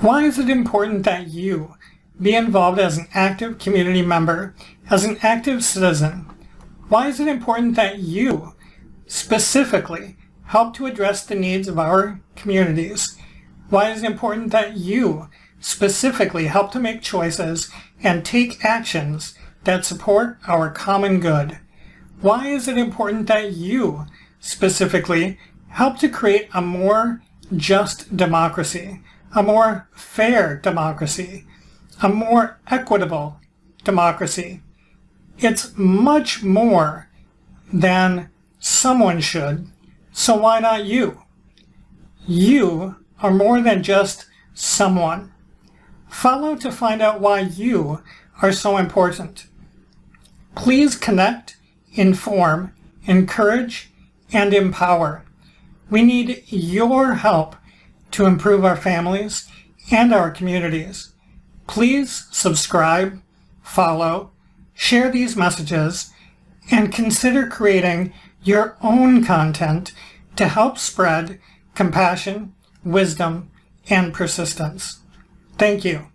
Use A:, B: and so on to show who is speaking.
A: Why is it important that you be involved as an active community member, as an active citizen? Why is it important that you specifically help to address the needs of our communities? Why is it important that you specifically help to make choices and take actions that support our common good? Why is it important that you specifically help to create a more just democracy, a more fair democracy, a more equitable democracy? It's much more than someone should, so why not you? You are more than just someone. Follow to find out why you are so important. Please connect, inform, encourage, and empower. We need your help to improve our families and our communities. Please subscribe, follow, share these messages, and consider creating your own content to help spread compassion, wisdom, and persistence. Thank you.